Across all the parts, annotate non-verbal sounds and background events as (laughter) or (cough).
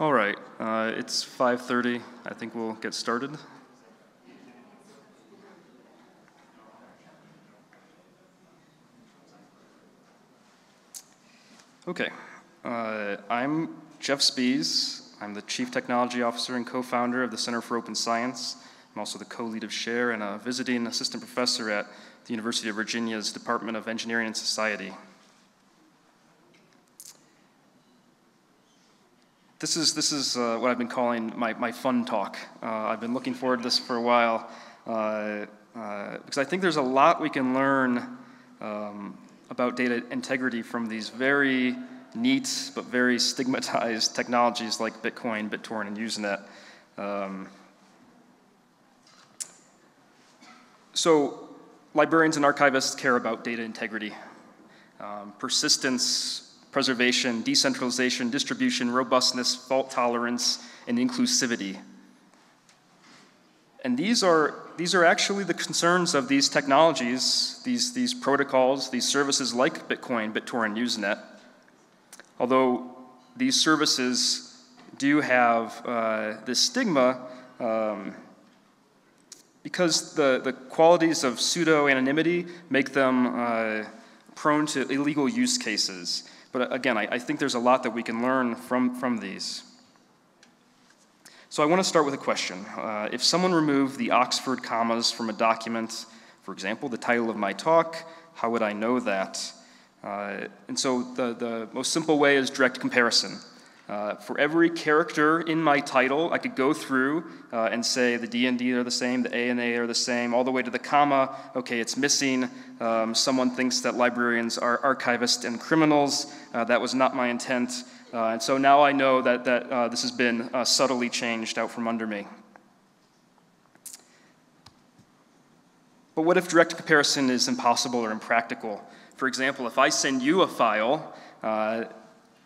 All right, uh, it's 5.30. I think we'll get started. Okay, uh, I'm Jeff Spies. I'm the Chief Technology Officer and co-founder of the Center for Open Science. I'm also the co-lead of SHARE and a visiting assistant professor at the University of Virginia's Department of Engineering and Society. This is, this is uh, what I've been calling my, my fun talk. Uh, I've been looking forward to this for a while uh, uh, because I think there's a lot we can learn um, about data integrity from these very neat but very stigmatized technologies like Bitcoin, BitTorrent, and Usenet. Um, so librarians and archivists care about data integrity, um, persistence, preservation, decentralization, distribution, robustness, fault tolerance, and inclusivity. And these are, these are actually the concerns of these technologies, these, these protocols, these services like Bitcoin, BitTorrent, Usenet. Although these services do have uh, this stigma, um, because the, the qualities of pseudo anonymity make them uh, prone to illegal use cases. But again, I, I think there's a lot that we can learn from, from these. So I want to start with a question. Uh, if someone removed the Oxford commas from a document, for example, the title of my talk, how would I know that? Uh, and so the, the most simple way is direct comparison. Uh, for every character in my title, I could go through uh, and say the D and D are the same, the A and A are the same, all the way to the comma. Okay, it's missing. Um, someone thinks that librarians are archivists and criminals. Uh, that was not my intent. Uh, and so now I know that, that uh, this has been uh, subtly changed out from under me. But what if direct comparison is impossible or impractical? For example, if I send you a file,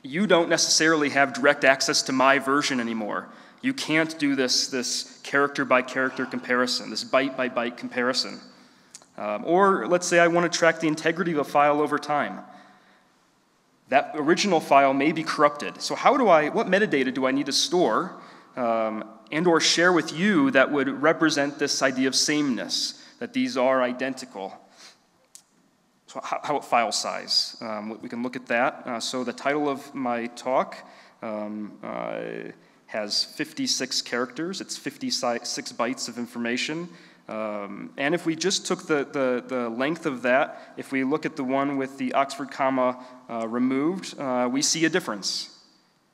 you don't necessarily have direct access to my version anymore. You can't do this, this character by character comparison, this byte by byte comparison. Um, or let's say I want to track the integrity of a file over time. That original file may be corrupted. So how do I, what metadata do I need to store um, and or share with you that would represent this idea of sameness, that these are identical? So how, how about file size? Um, we can look at that. Uh, so the title of my talk um, uh, has 56 characters. It's 56 bytes of information. Um, and if we just took the, the, the, length of that, if we look at the one with the Oxford comma uh, removed, uh, we see a difference.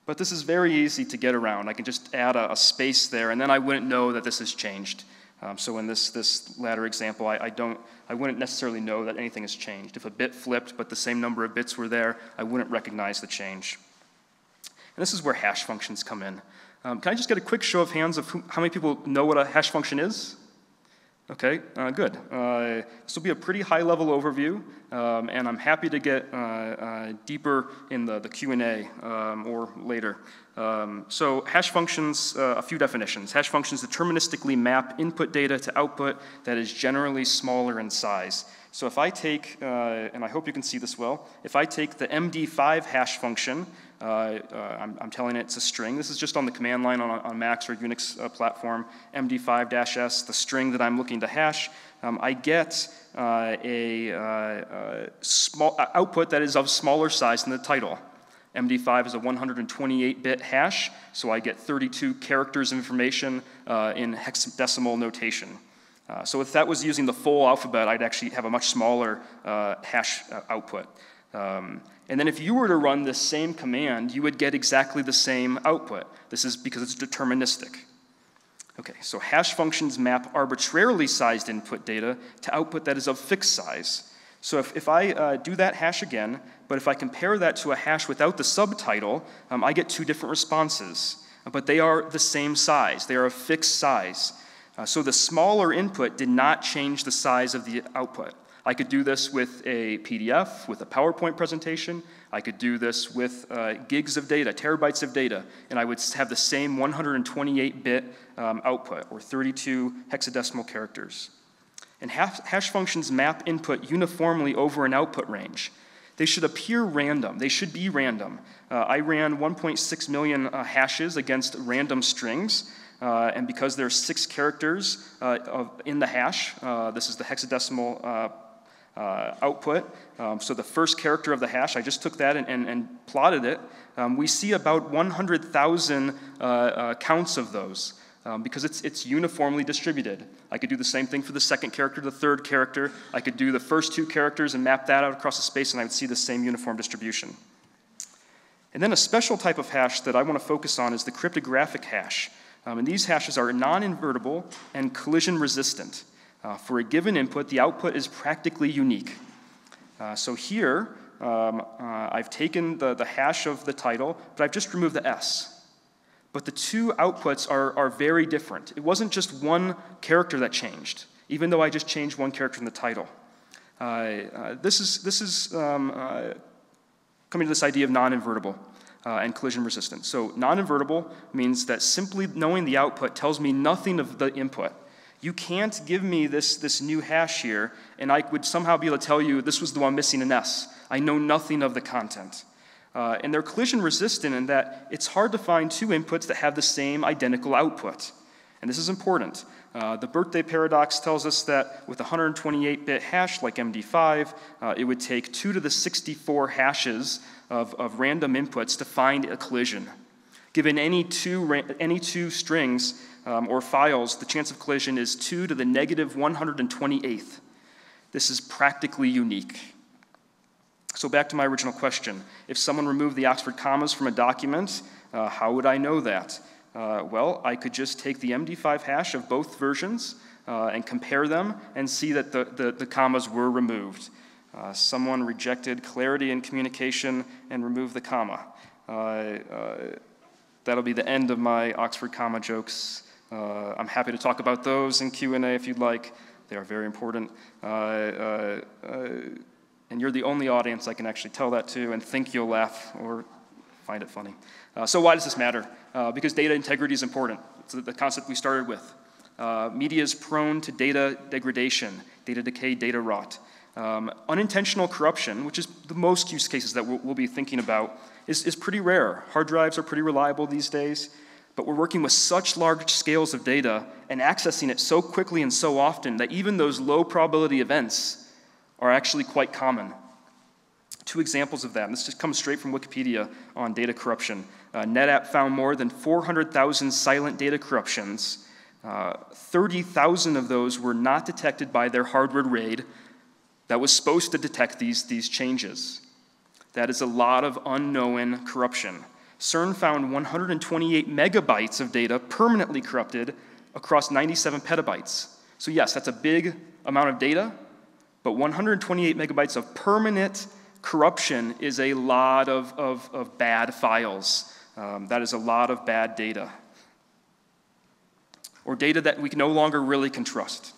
But this is very easy to get around. I can just add a, a space there, and then I wouldn't know that this has changed. Um, so in this, this latter example, I, I, don't, I wouldn't necessarily know that anything has changed. If a bit flipped but the same number of bits were there, I wouldn't recognize the change. And this is where hash functions come in. Um, can I just get a quick show of hands of who, how many people know what a hash function is? Okay, uh, good. Uh, this will be a pretty high-level overview, um, and I'm happy to get uh, uh deeper in the, the Q&A um, or later. Um, so hash functions, uh, a few definitions. Hash functions deterministically map input data to output that is generally smaller in size. So if I take, uh, and I hope you can see this well, if I take the MD5 hash function, I'm, I'm, telling it it's a string. This is just on the command line on, on Macs or Unix uh, platform, MD5-S, the string that I'm looking to hash. Um, I get uh, a, uh, small output that is of smaller size than the title. MD5 is a 128-bit hash, so I get 32 characters of information in hexadecimal notation. Uh, so if that was using the full alphabet, I'd actually have a much smaller uh, hash uh, output. Um, and then if you were to run this same command, you would get exactly the same output. This is because it's deterministic. Okay, so hash functions map arbitrarily sized input data to output that is of fixed size. So if, if I uh, do that hash again, but if I compare that to a hash without the subtitle, um, I get two different responses. But they are the same size, they are a fixed size. Uh, so the smaller input did not change the size of the output. I could do this with a PDF, with a PowerPoint presentation. I could do this with uh, gigs of data, terabytes of data, and I would have the same 128-bit um, output, or 32 hexadecimal characters. And hash, hash functions map input uniformly over an output range. They should appear random. They should be random. Uh, I ran 1.6 million uh, hashes against random strings. Uh, and because there are six characters uh, of, in the hash, uh, this is the hexadecimal uh, output. Um, so the first character of the hash, I just took that and, and, and plotted it. Um, we see about 100,000 counts of those um, because it's, it's uniformly distributed. I could do the same thing for the second character, the third character. I could do the first two characters and map that out across the space, and I would see the same uniform distribution. And then a special type of hash that I want to focus on is the cryptographic hash. Um, and these hashes are non-invertible and collision resistant. Uh, for a given input, the output is practically unique. Uh, so here, um, uh, I've taken the, the hash of the title, but I've just removed the S. But the two outputs are, are very different. It wasn't just one character that changed, even though I just changed one character in the title. Uh, uh, this is, this is um, uh, coming to this idea of non-invertible uh, and collision resistant. So non-invertible means that simply knowing the output tells me nothing of the input. You can't give me this, this new hash here, and I would somehow be able to tell you this was the one missing an S. I know nothing of the content. Uh, and they're collision resistant in that it's hard to find two inputs that have the same identical output. And this is important. Uh, the birthday paradox tells us that with a 128 bit hash like MD5, uh, it would take 2 to the 64 hashes of, of random inputs to find a collision. Given any two, any two strings um, or files, the chance of collision is 2 to the negative 128th. This is practically unique. So, back to my original question. If someone removed the Oxford commas from a document, uh, how would I know that? Uh, well, I could just take the MD5 hash of both versions uh, and compare them and see that the, the, the commas were removed. Uh, someone rejected clarity in communication and removed the comma. Uh, uh, that'll be the end of my Oxford comma jokes. I'm happy to talk about those in Q&A if you'd like. They are very important and you're the only audience I can actually tell that to and think you'll laugh or find it funny. Uh, so, why does this matter? Uh, because data integrity is important. It's the concept we started with. Uh, media is prone to data degradation, data decay, data rot. Um, unintentional corruption, which is the most use cases that we'll, we'll be thinking about, is, is pretty rare. Hard drives are pretty reliable these days, but we're working with such large scales of data and accessing it so quickly and so often that even those low probability events are actually quite common. Two examples of that, this just comes straight from Wikipedia on data corruption. Uh, NetApp found more than 400,000 silent data corruptions. Uh, 30,000 of those were not detected by their hardware RAID that was supposed to detect these, these changes. That is a lot of unknown corruption. CERN found 128 megabytes of data permanently corrupted across 97 petabytes. So, yes, that's a big amount of data, but 128 megabytes of permanent corruption is a lot of, of, of bad files. Um, that is a lot of bad data. Or data that we no longer really can trust.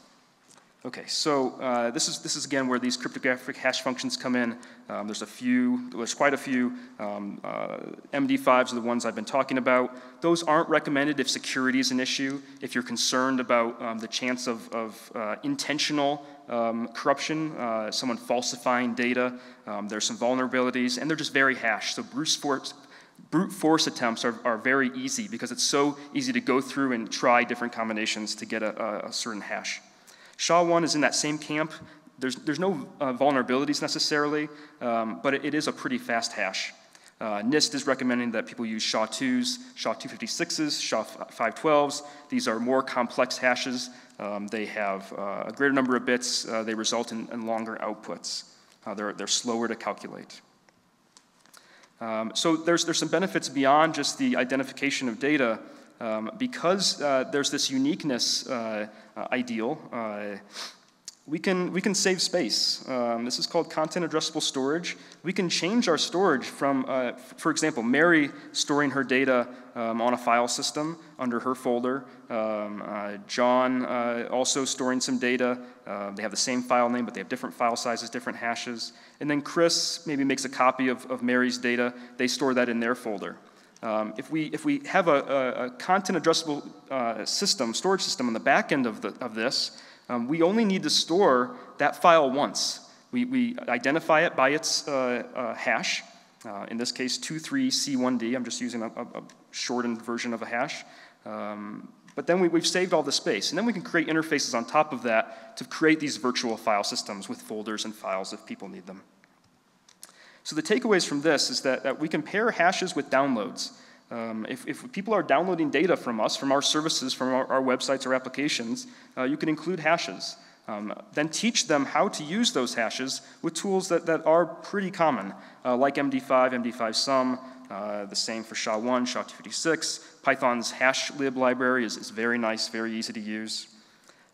Okay, so uh, this, is, this is again where these cryptographic hash functions come in. Um, there's a few, there's quite a few. Um, uh, MD5s are the ones I've been talking about. Those aren't recommended if security is an issue, if you're concerned about um, the chance of, of uh, intentional um, corruption, uh, someone falsifying data. Um, there's some vulnerabilities, and they're just very hashed. So brute force, brute force attempts are, are very easy because it's so easy to go through and try different combinations to get a, a certain hash. SHA-1 is in that same camp. There's, there's no uh, vulnerabilities necessarily, um, but it, it is a pretty fast hash. Uh, NIST is recommending that people use SHA-2s, SHA-256s, SHA-512s. These are more complex hashes. Um, they have uh, a greater number of bits. Uh, they result in, in longer outputs. Uh, they're, they're slower to calculate. Um, so there's, there's some benefits beyond just the identification of data. Um, because uh, there's this uniqueness uh, uh, ideal, we can, we can save space. Um, this is called content addressable storage. We can change our storage from, uh, for example, Mary storing her data um, on a file system under her folder, um, uh, John uh, also storing some data. they have the same file name, but they have different file sizes, different hashes. And then Chris maybe makes a copy of, of Mary's data. They store that in their folder. Um, if, we, if we have a, a, a content addressable uh, system, storage system on the back end of, the, of this, um, we only need to store that file once. We, we identify it by its uh, uh, hash, uh, in this case 23C1D. I'm just using a, a, shortened version of a hash. Um, but then we, have saved all the space, and then we can create interfaces on top of that to create these virtual file systems with folders and files if people need them. So the takeaways from this is that, that we can pair hashes with downloads. Um, if, if, people are downloading data from us, from our services, from our, our websites or applications, uh, you can include hashes. Um, then teach them how to use those hashes with tools that, that are pretty common, uh, like MD5, MD5 sum, uh, the same for SHA-1, SHA-256. Python's hashlib library is, is very nice, very easy to use.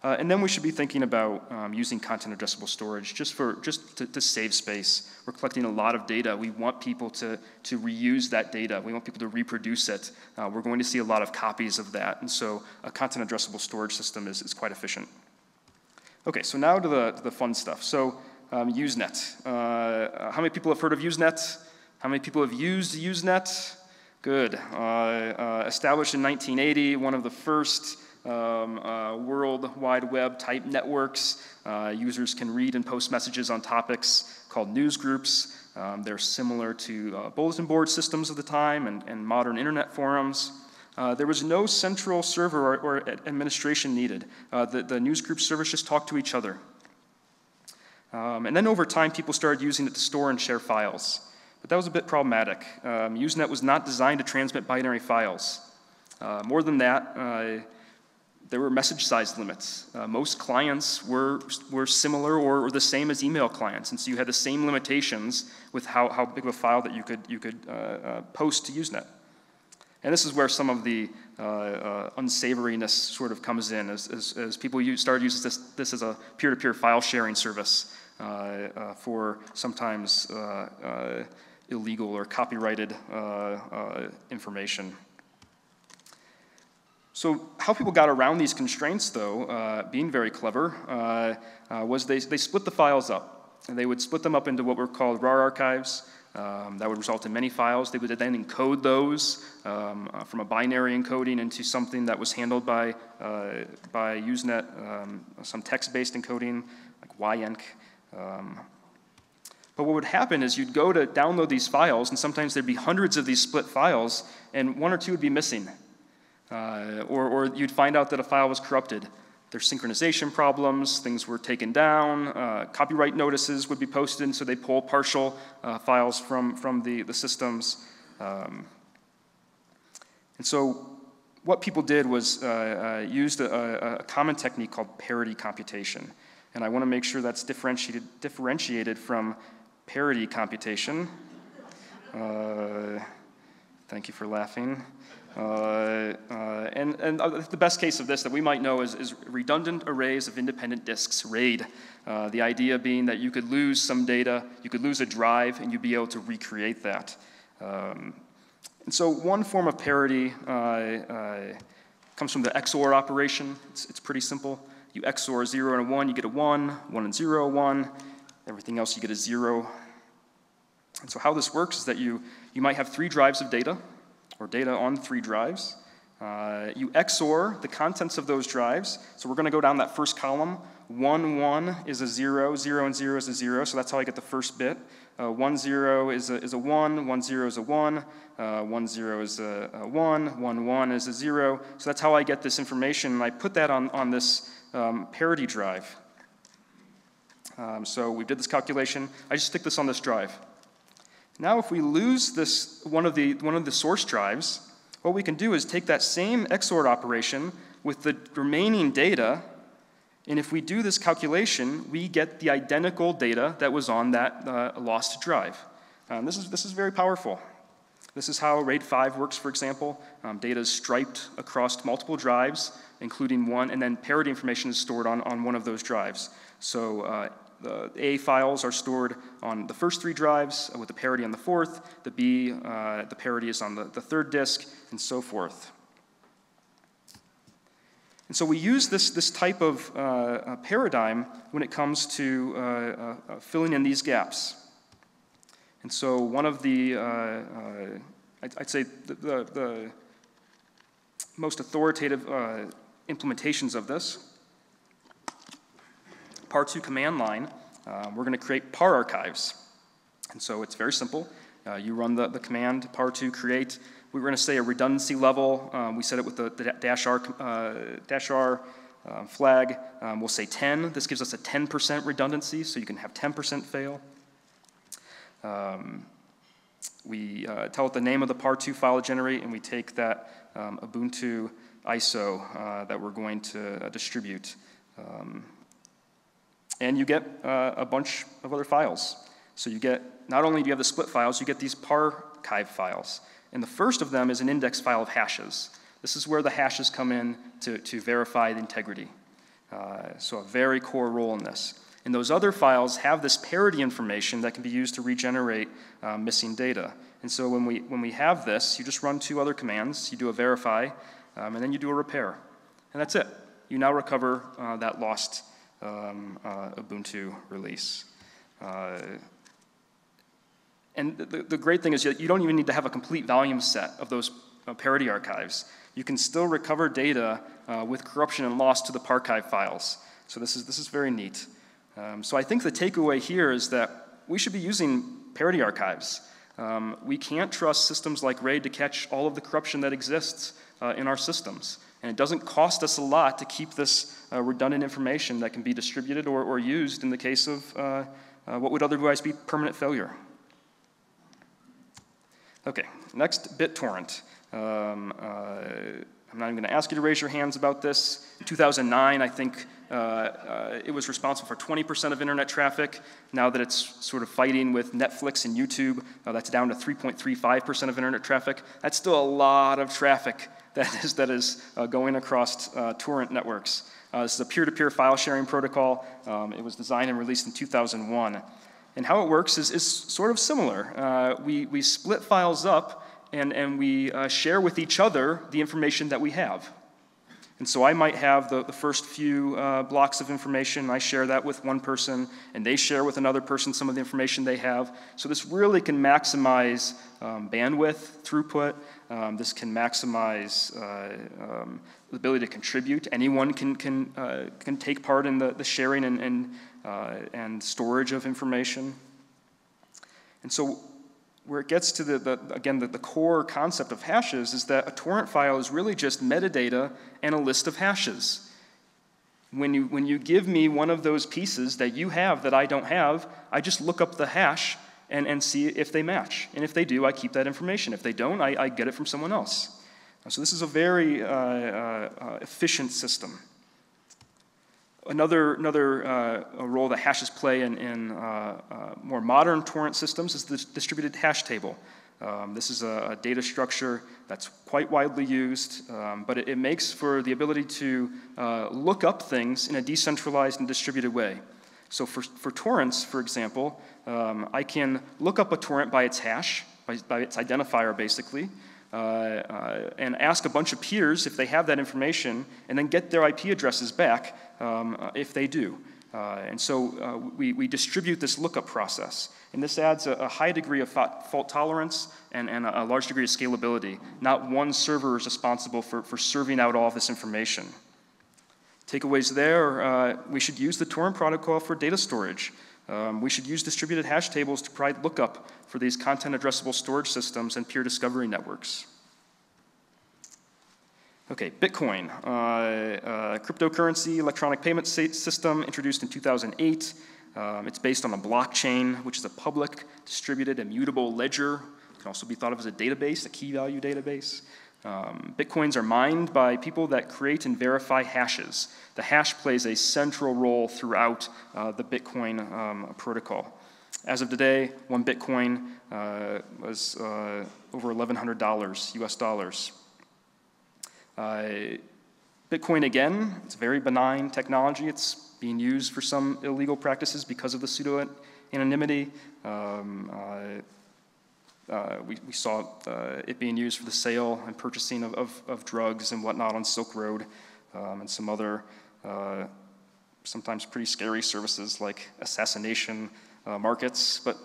Uh, and then we should be thinking about um, using content addressable storage just for just to, to, save space. We're collecting a lot of data. We want people to, to reuse that data. We want people to reproduce it. Uh, we're going to see a lot of copies of that. And so a content addressable storage system is, is quite efficient. Okay, so now to the, to the fun stuff. So um, Usenet. Uh, how many people have heard of Usenet? How many people have used Usenet? Good. Uh, uh, established in 1980, one of the first um, uh, World Wide Web type networks. Uh, users can read and post messages on topics called news groups. Um, they're similar to uh, bulletin board systems of the time and, and modern internet forums. Uh, there was no central server or, or administration needed. Uh, the, the news group servers just talked to each other. Um, and then over time, people started using it to store and share files. But that was a bit problematic. Um, Usenet was not designed to transmit binary files. Uh, more than that, there were message size limits. Uh, most clients were, were similar or, or, the same as email clients, and so you had the same limitations with how, how big of a file that you could, you could uh, uh, post to Usenet. And this is where some of the uh, uh, unsavoriness sort of comes in as, as, as people use, started using this, this as a peer-to-peer file sharing service uh, for sometimes illegal or copyrighted information. So how people got around these constraints, though, uh, being very clever, was they, they split the files up. And they would split them up into what were called RAR archives, um, that would result in many files. They would then encode those um, uh, from a binary encoding into something that was handled by, uh, by Usenet, um, some text-based encoding like yEnc. Um, but what would happen is you'd go to download these files, and sometimes there'd be hundreds of these split files, and one or two would be missing. Uh, or, or you'd find out that a file was corrupted. There's synchronization problems, things were taken down, uh, copyright notices would be posted, and so they pull partial uh, files from, from the, the systems. Um, and so what people did was uh, uh used a, a, common technique called parity computation. And I want to make sure that's differentiated, differentiated from parity computation. Uh, thank you for laughing. Uh, uh, and, and uh, the best case of this that we might know is, is redundant arrays of independent disks, RAID. Uh, the idea being that you could lose some data, you could lose a drive, and you'd be able to recreate that. Um, and so one form of parity comes from the XOR operation. It's, it's pretty simple. You XOR 0 and a 1, you get a 1, 1 and 0, 1. Everything else you get a zero. And so how this works is that you, you might have three drives of data, or data on three drives. Uh, you XOR the contents of those drives. So we're going to go down that first column. 1, 1 is a 0, 0 and 0 is a 0, so that's how I get the first bit. Uh, 1, 0 is a, is a 1, 1, 0 is a 1, uh, 1, 0 is a, a 1, 1, 1 is a 0. So that's how I get this information, and I put that on, on this um, parity drive. Um, so we did this calculation. I just stick this on this drive. Now if we lose this, one, of the, one of the source drives, what we can do is take that same XOR operation with the remaining data, and if we do this calculation, we get the identical data that was on that uh, lost drive. Um, this, is, this is very powerful. This is how RAID 5 works, for example. Um, data is striped across multiple drives, including one, and then parity information is stored on, on one of those drives. So uh, the A files are stored on the first three drives with the parity on the fourth, the B, uh, the parity is on the, the third disk, and so forth. And so we use this, this type of uh, paradigm when it comes to uh, uh, uh, filling in these gaps. And so one of the, uh, I'd, I'd, say the, the, the most authoritative implementations of this par2 command line uh, we're going to create par archives. And so it's very simple. Uh, you run the, the command par2 create. We are going to say a redundancy level. Um, we set it with the, the dash r, uh, dash r uh, flag. Um, we'll say 10. This gives us a 10% redundancy, so you can have 10% fail. Um, we uh, tell it the name of the par2 file to generate, and we take that um, Ubuntu ISO uh, that we're going to distribute. Um, and you get uh, a bunch of other files. So you get, not only do you have the split files, you get these parchive files. And the first of them is an index file of hashes. This is where the hashes come in to, to verify the integrity. Uh, so a very core role in this. And those other files have this parity information that can be used to regenerate uh, missing data. And so when we, when we have this, you just run two other commands. You do a verify, um, and then you do a repair. And that's it. You now recover uh, that lost um, uh, Ubuntu release. Uh, and the, the, great thing is that you don't even need to have a complete volume set of those uh, parity archives. You can still recover data uh, with corruption and loss to the parchive files. So this is, this is very neat. Um, so I think the takeaway here is that we should be using parity archives. Um, we can't trust systems like RAID to catch all of the corruption that exists uh, in our systems. And it doesn't cost us a lot to keep this uh, redundant information that can be distributed or, or used in the case of uh, uh what would otherwise be permanent failure. Okay, next, BitTorrent. Um, uh, I'm not even going to ask you to raise your hands about this. In 2009, I think uh, uh, it was responsible for 20% of internet traffic. Now that it's sort of fighting with Netflix and YouTube, uh, that's down to 3.35% of internet traffic. That's still a lot of traffic that is, that is uh, going across uh, torrent networks. Uh, this is a peer to peer file sharing protocol. Um, it was designed and released in 2001. And how it works is, is sort of similar. we, we split files up and, and we uh, share with each other the information that we have. And so I might have the, the first few uh, blocks of information, I share that with one person, and they share with another person some of the information they have. So this really can maximize um, bandwidth, throughput. Um, this can maximize uh, um, the ability to contribute. Anyone can, can, uh, can take part in the, the sharing and, and, uh, and storage of information. And so where it gets to the, the again, the, the, core concept of hashes is that a torrent file is really just metadata and a list of hashes. When you, when you give me one of those pieces that you have that I don't have, I just look up the hash and, and see if they match. And if they do, I keep that information. If they don't, I, I get it from someone else. So this is a very uh, uh, uh efficient system. Another, another uh, role that hashes play in, in uh, uh, more modern torrent systems is the distributed hash table. Um, this is a, a, data structure that's quite widely used, um, but it, it, makes for the ability to uh, look up things in a decentralized and distributed way. So for, for torrents, for example, um, I can look up a torrent by its hash, by, by its identifier basically, and ask a bunch of peers if they have that information, and then get their IP addresses back um, uh, if they do. Uh, and so uh, we, we distribute this lookup process. And this adds a, a high degree of fault tolerance and, and a, a, large degree of scalability. Not one server is responsible for, for serving out all this information. Takeaways there, uh, we should use the torrent protocol for data storage. Um, we should use distributed hash tables to provide lookup for these content addressable storage systems and peer discovery networks. Okay, Bitcoin, uh, uh, cryptocurrency electronic payment system introduced in 2008. Um, it's based on a blockchain, which is a public, distributed, immutable ledger. It can also be thought of as a database, a key value database. Um, Bitcoins are mined by people that create and verify hashes. The hash plays a central role throughout uh, the Bitcoin um, protocol. As of today, one Bitcoin uh, was uh, over $1,100 US dollars. Uh, Bitcoin, again, it's very benign technology. It's being used for some illegal practices because of the pseudo anonymity. Um, uh, uh, we, we, saw uh, it being used for the sale and purchasing of, of, of drugs and whatnot on Silk Road um, and some other uh, sometimes pretty scary services like assassination uh, markets. But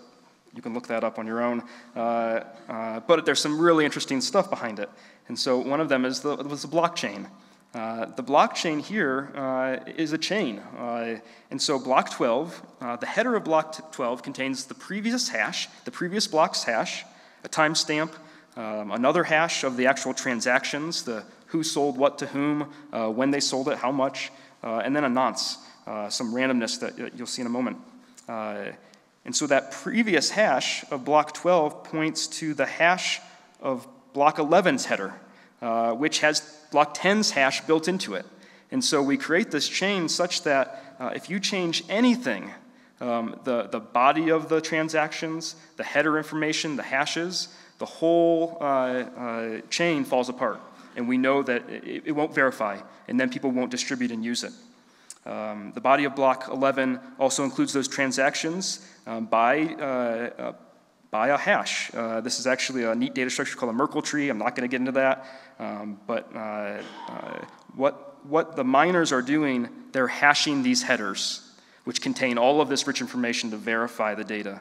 you can look that up on your own. but there's some really interesting stuff behind it. And so one of them is the, was the blockchain. Uh, the blockchain here uh, is a chain. Uh, and so block 12, uh, the header of block 12 contains the previous hash, the previous block's hash, a timestamp, um, another hash of the actual transactions, the who sold what to whom, uh, when they sold it, how much, and then a nonce, some randomness that you'll see in a moment. and so that previous hash of block 12 points to the hash of block 11's header, which has block 10's hash built into it. And so we create this chain such that uh, if you change anything, um, the, the body of the transactions, the header information, the hashes, the whole uh, uh, chain falls apart. And we know that it, it, won't verify, and then people won't distribute and use it. Um, the body of block 11 also includes those transactions um, by uh, uh, by a hash. Uh, this is actually a neat data structure called a Merkle tree. I'm not going to get into that. Um, but uh, what, what the miners are doing, they're hashing these headers, which contain all of this rich information to verify the data.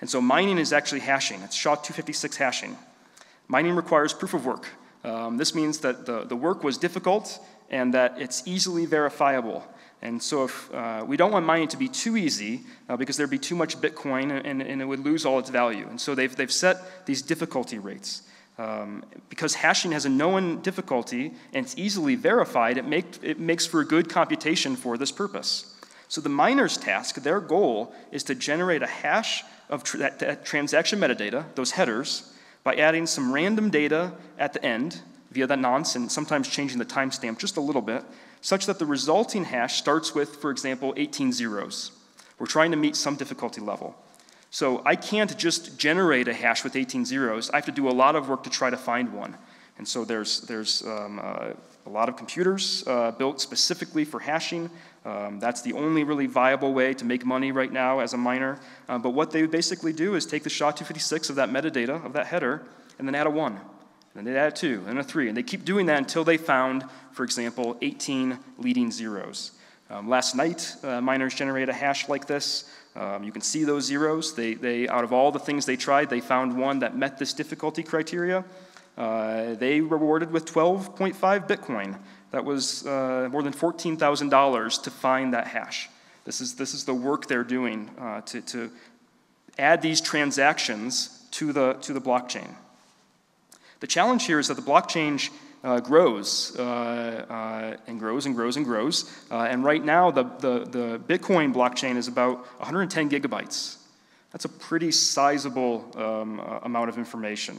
And so mining is actually hashing. It's SHA-256 hashing. Mining requires proof of work. Um, this means that the, the work was difficult and that it's easily verifiable. And so if uh, we don't want mining to be too easy uh, because there'd be too much Bitcoin and, and, it would lose all its value. And so they've, they've set these difficulty rates. Um, because hashing has a known difficulty and it's easily verified, it, make, it makes for a good computation for this purpose. So the miner's task, their goal, is to generate a hash of tr that, that transaction metadata, those headers, by adding some random data at the end via that nonce and sometimes changing the timestamp just a little bit such that the resulting hash starts with, for example, 18 zeros. We're trying to meet some difficulty level. So I can't just generate a hash with 18 zeros. I have to do a lot of work to try to find one. And so there's, there's um, uh, a lot of computers uh, built specifically for hashing. Um, that's the only really viable way to make money right now as a miner. Uh, but what they basically do is take the SHA-256 of that metadata, of that header, and then add a 1. And then they add a 2 and a 3. And they keep doing that until they found for example, 18 leading zeros. Um, last night, uh, miners generated a hash like this. Um, you can see those zeros. They, they, out of all the things they tried, they found one that met this difficulty criteria. Uh, they rewarded with 12.5 Bitcoin. That was uh, more than $14,000 to find that hash. This is, this is the work they're doing uh, to, to add these transactions to the, to the blockchain. The challenge here is that the blockchain uh, grows uh, and grows and grows and grows. And right now, the, the, the, Bitcoin blockchain is about 110 gigabytes. That's a pretty sizable um, amount of information.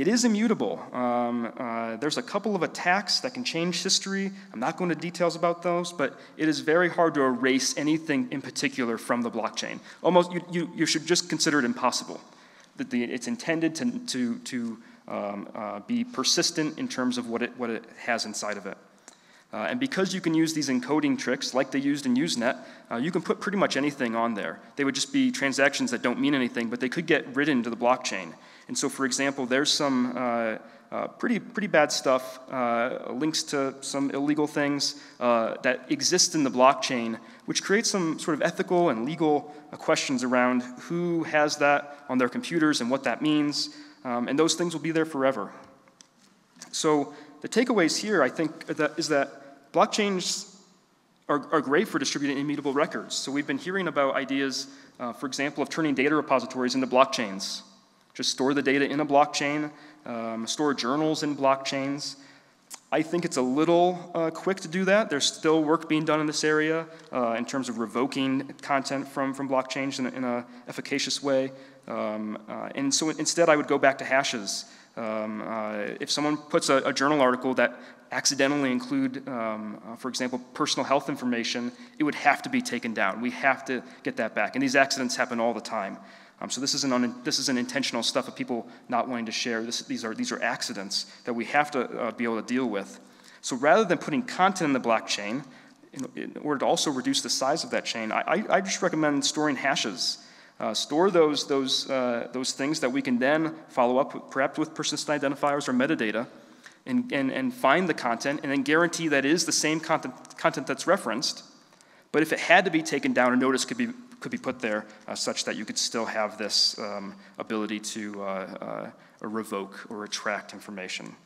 It is immutable. Um, uh, there's a couple of attacks that can change history. I'm not going into details about those, but it is very hard to erase anything in particular from the blockchain. Almost, you, you, you should just consider it impossible. That the, it's intended to, to, to um, uh, be persistent in terms of what it, what it has inside of it. Uh, and because you can use these encoding tricks like they used in Usenet, uh, you can put pretty much anything on there. They would just be transactions that don't mean anything, but they could get written to the blockchain. And so, for example, there's some uh, uh pretty, pretty bad stuff, uh, links to some illegal things uh, that exist in the blockchain, which creates some sort of ethical and legal questions around who has that on their computers and what that means. Um, and those things will be there forever. So the takeaways here, I think, that, is that blockchains are, are great for distributing immutable records. So we've been hearing about ideas, uh, for example, of turning data repositories into blockchains. Just store the data in a blockchain, um, store journals in blockchains. I think it's a little uh, quick to do that. There's still work being done in this area uh, in terms of revoking content from, from blockchains in an efficacious way. Um, uh, and so instead, I would go back to hashes. Um, uh, if someone puts a, a, journal article that accidentally include, um, uh, for example, personal health information, it would have to be taken down. We have to get that back. And these accidents happen all the time. Um, so this is an this is an intentional stuff of people not wanting to share. This, these are these are accidents that we have to uh, be able to deal with. So rather than putting content in the blockchain, in, in order to also reduce the size of that chain, I, I, I just recommend storing hashes. Uh, store those, those, uh, those things that we can then follow up, with, perhaps with persistent identifiers or metadata, and, and, and find the content, and then guarantee that it is the same content, content that's referenced. But if it had to be taken down, a notice could be, could be put there uh, such that you could still have this um, ability to uh, uh, revoke or retract information.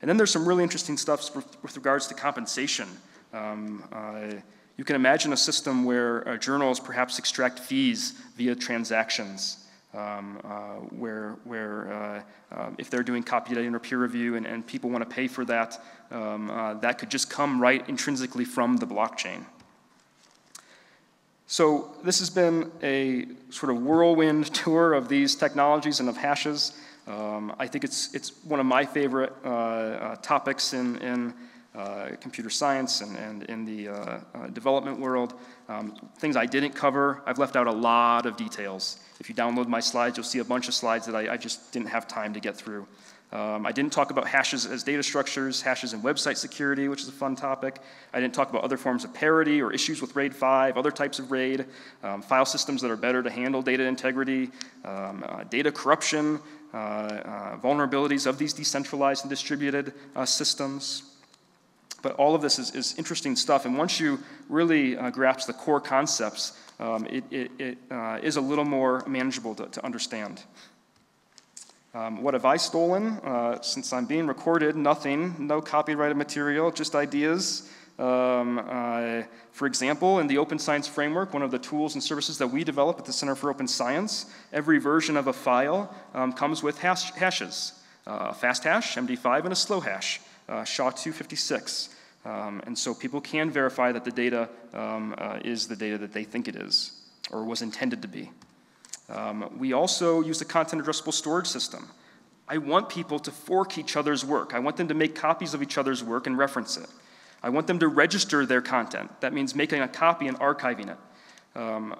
And then there's some really interesting stuff with, regards to compensation. Um, uh, you can imagine a system where uh, journals perhaps extract fees via transactions. Um, uh, where, where uh, if they're doing copy editing or peer review and, and people want to pay for that, um, that could just come right intrinsically from the blockchain. So this has been a sort of whirlwind (laughs) tour of these technologies and of hashes. Um, I think it's, it's one of my favorite uh, uh, topics in, in uh, computer science and, and in the uh, uh, development world. Um, things I didn't cover, I've left out a lot of details. If you download my slides, you'll see a bunch of slides that I, I just didn't have time to get through. Um, I didn't talk about hashes as data structures, hashes in website security, which is a fun topic. I didn't talk about other forms of parity or issues with RAID 5, other types of RAID, um, file systems that are better to handle data integrity, um, uh, data corruption, uh, uh, vulnerabilities of these decentralized and distributed uh, systems. But all of this is, is, interesting stuff, and once you really uh, grasp the core concepts, um, it, it, it uh, is a little more manageable to, to understand. Um, what have I stolen? Uh, since I'm being recorded, nothing, no copyrighted material, just ideas. Um, uh, for example, in the Open Science Framework, one of the tools and services that we develop at the Center for Open Science, every version of a file um, comes with hash hashes uh, a fast hash, MD5, and a slow hash, uh, SHA-256. Um, and so people can verify that the data um, uh, is the data that they think it is or was intended to be. Um, we also use the content addressable storage system. I want people to fork each other's work. I want them to make copies of each other's work and reference it. I want them to register their content. That means making a copy and archiving it. Um,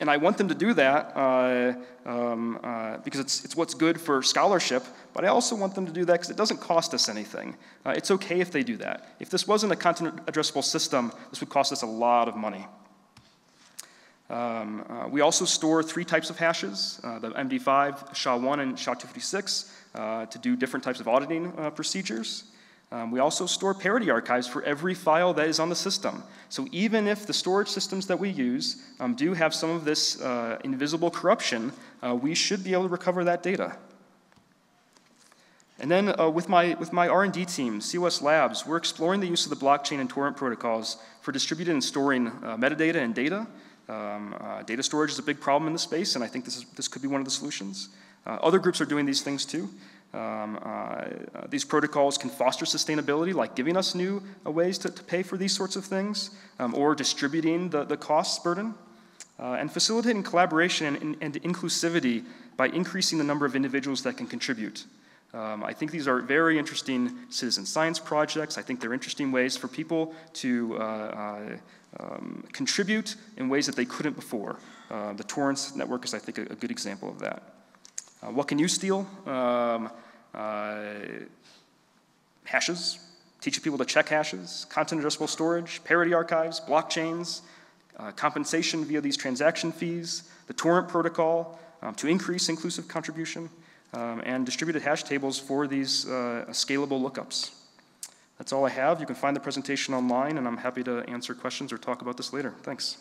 and I want them to do that uh, um, uh, because it's, it's what's good for scholarship, but I also want them to do that because it doesn't cost us anything. Uh, it's okay if they do that. If this wasn't a content addressable system, this would cost us a lot of money. Um, uh, we also store three types of hashes, uh, the MD5, SHA-1, and SHA-256, uh, to do different types of auditing uh, procedures. Um, we also store parity archives for every file that is on the system. So even if the storage systems that we use um, do have some of this uh, invisible corruption, uh, we should be able to recover that data. And then uh, with my, with my R&D team, COS Labs, we're exploring the use of the blockchain and torrent protocols for distributing and storing metadata and data um, uh, data storage is a big problem in the space, and I think this, is, this could be one of the solutions. Uh, other groups are doing these things too. Um, uh, uh these protocols can foster sustainability, like giving us new uh, ways to, to, pay for these sorts of things, um, or distributing the, the costs burden, uh, and facilitating collaboration and, and, inclusivity by increasing the number of individuals that can contribute. Um, I think these are very interesting citizen science projects. I think they're interesting ways for people to uh, uh, um, contribute in ways that they couldn't before. Uh, the Torrents network is, I think, a, a good example of that. Uh, what can you steal? Um, uh, hashes, teaching people to check hashes, content addressable storage, parity archives, blockchains, uh, compensation via these transaction fees, the torrent protocol um, to increase inclusive contribution, um, and distributed hash tables for these uh, scalable lookups. That's all I have. You can find the presentation online, and I'm happy to answer questions or talk about this later. Thanks.